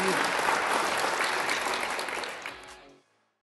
Amen.